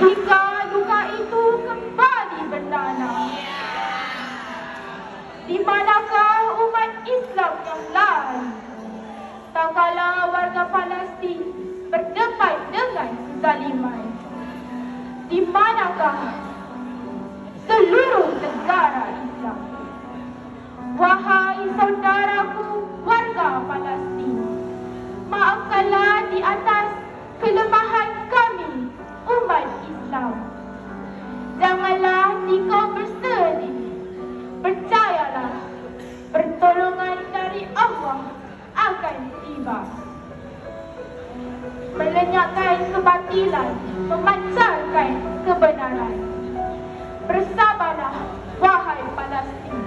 Hingga luka itu kembali bernanah. Di manakah umat Islam yang lain? Tak kala warga Palestin berdepan dengan kezaliman. Di manakah tiba Melenyapkan kebatilan Memancarkan kebenaran. Bersabarlah Wahai Palestin.